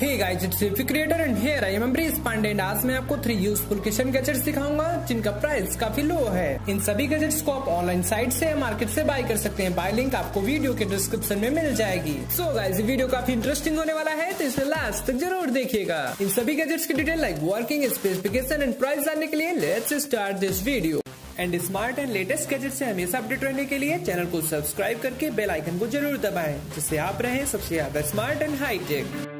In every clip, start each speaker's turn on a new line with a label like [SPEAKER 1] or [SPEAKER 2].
[SPEAKER 1] Hey guys it's creator and here I am Amrish Pandey आज मैं आपको three useful kitchen gadgets दिखाऊँगा, जिनका प्राइस काफ़ी लो है। इन सभी गैजेट्स को आप ऑनलाइन साइट से मार्केट से बाय कर सकते हैं। बाय लिंक आपको वीडियो के डिस्क्रिप्शन में मिल जाएगी। सो so गाइस वीडियो काफ़ी इंटरेस्टिंग होने वाला है तो इसे लास्ट तक ज़रूर देखिएगा। इन सभी गैजेट्स की detail like working specification and price जानने के लिए let's start this video and smart and latest gadget से हमेशा अपडेट रहने के लिए चैनल को सब्सक्राइब करके बेल आइकन को ज़रूर दबाएँ, जिससे आप रहें सबसे ज़्यादा smart and hitech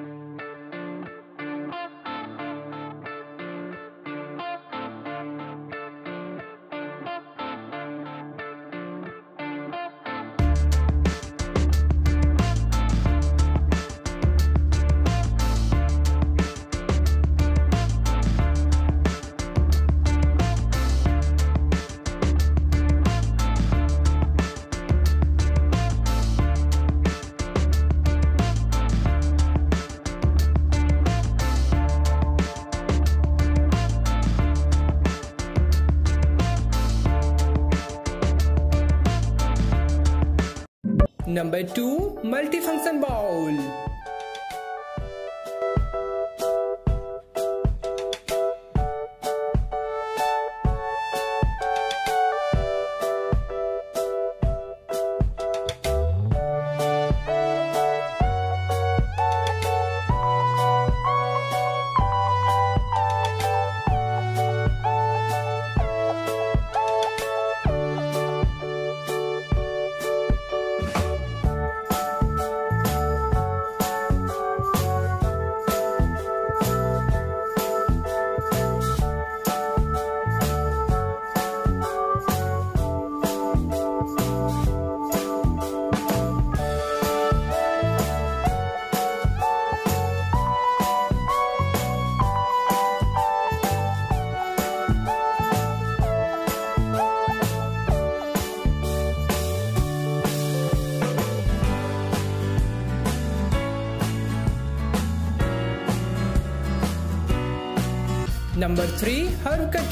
[SPEAKER 1] Number 2 Multifunction Bowl Number 3 Harukat